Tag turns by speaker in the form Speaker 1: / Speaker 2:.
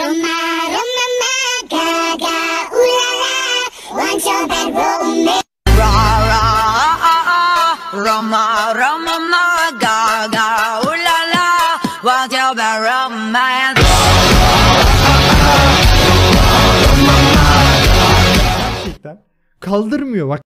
Speaker 1: Roma, Roma, ma, gaga, ooh la la, want your bed romance.
Speaker 2: Ra ra ah ah Roma Roma ma ga ga la want your bad romance.
Speaker 3: Gerçekten kaldırmıyor bak.